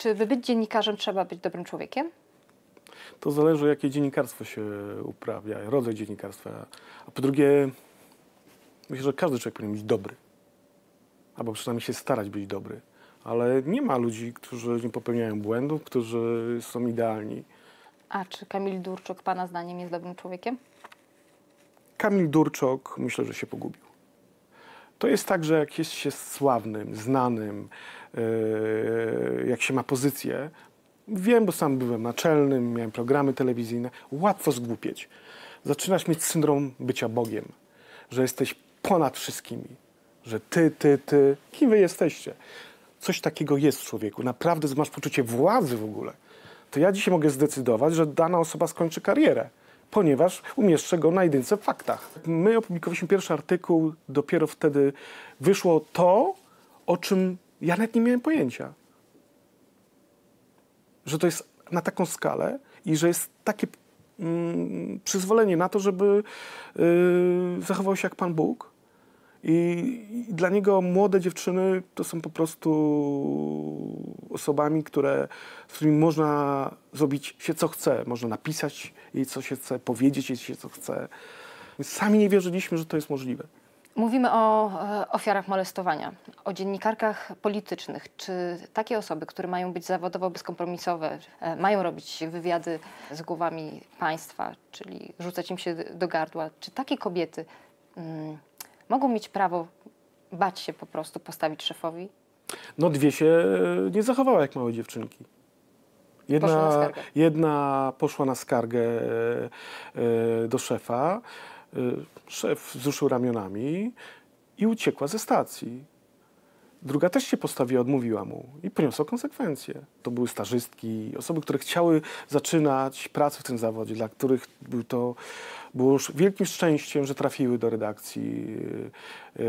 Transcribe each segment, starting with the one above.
Czy by być dziennikarzem trzeba być dobrym człowiekiem? To zależy, jakie dziennikarstwo się uprawia, rodzaj dziennikarstwa. A po drugie, myślę, że każdy człowiek powinien być dobry. Albo przynajmniej się starać być dobry. Ale nie ma ludzi, którzy nie popełniają błędów, którzy są idealni. A czy Kamil Durczuk Pana zdaniem jest dobrym człowiekiem? Kamil Durczok myślę, że się pogubił. To jest tak, że jak jest się sławnym, znanym, yy, jak się ma pozycję, wiem, bo sam byłem naczelnym, miałem programy telewizyjne, łatwo zgłupieć. Zaczynasz mieć syndrom bycia Bogiem, że jesteś ponad wszystkimi, że ty, ty, ty, kim wy jesteście? Coś takiego jest w człowieku, naprawdę masz poczucie władzy w ogóle. To ja dzisiaj mogę zdecydować, że dana osoba skończy karierę ponieważ umieszczę go na jedynce w faktach. My opublikowaliśmy pierwszy artykuł, dopiero wtedy wyszło to, o czym ja nawet nie miałem pojęcia. Że to jest na taką skalę i że jest takie mm, przyzwolenie na to, żeby yy, zachował się jak Pan Bóg. I, dla niego młode dziewczyny to są po prostu osobami, które, z którymi można zrobić się co chce. Można napisać jej co się chce, powiedzieć jej się co chce. Sami nie wierzyliśmy, że to jest możliwe. Mówimy o e, ofiarach molestowania, o dziennikarkach politycznych. Czy takie osoby, które mają być zawodowo bezkompromisowe, e, mają robić wywiady z głowami państwa, czyli rzucać im się do gardła, czy takie kobiety mm, mogą mieć prawo bać się po prostu postawić szefowi? No dwie się nie zachowały jak małe dziewczynki. Jedna Poszła na skargę. jedna poszła na skargę e, e, do szefa. E, Szef wzruszył ramionami i uciekła ze stacji. Druga też się postawiła, odmówiła mu i poniosła konsekwencje. To były stażystki, osoby, które chciały zaczynać pracę w tym zawodzie, dla których był to, było już wielkim szczęściem, że trafiły do redakcji, e,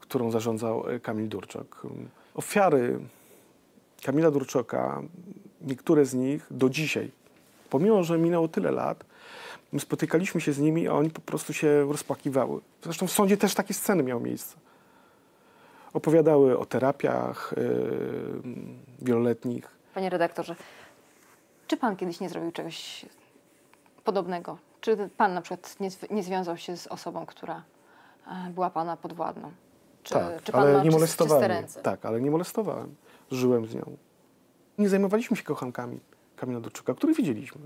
którą zarządzał Kamil Durczak. Ofiary Kamila Durczoka, niektóre z nich do dzisiaj, pomimo że minęło tyle lat, my spotykaliśmy się z nimi, a oni po prostu się rozpłakiwały. Zresztą w sądzie też takie sceny miały miejsce. Opowiadały o terapiach yy, wieloletnich. Panie redaktorze, czy pan kiedyś nie zrobił czegoś podobnego? Czy pan na przykład nie, nie związał się z osobą, która e, była pana podwładną? Czy, tak, czy pan ale ma nie molestowałem. ręce? Tak, ale nie molestowałem. Żyłem z nią. Nie zajmowaliśmy się kochankami Kamila Durczoka, których widzieliśmy.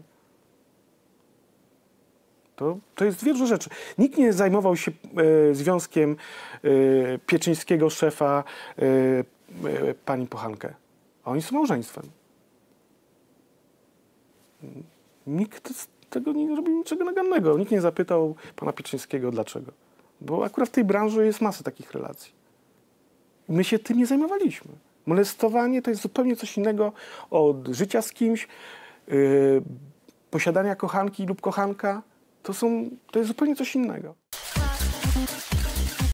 To, to jest różne rzeczy. Nikt nie zajmował się e, związkiem e, pieczyńskiego szefa e, e, pani Pochankę. A oni są małżeństwem. Nikt z tego nie robił niczego nagannego. Nikt nie zapytał pana Pieczyńskiego dlaczego. Bo akurat w tej branży jest masa takich relacji. My się tym nie zajmowaliśmy. Molestowanie to jest zupełnie coś innego od życia z kimś, yy, posiadania kochanki lub kochanka. To, są, to jest zupełnie coś innego.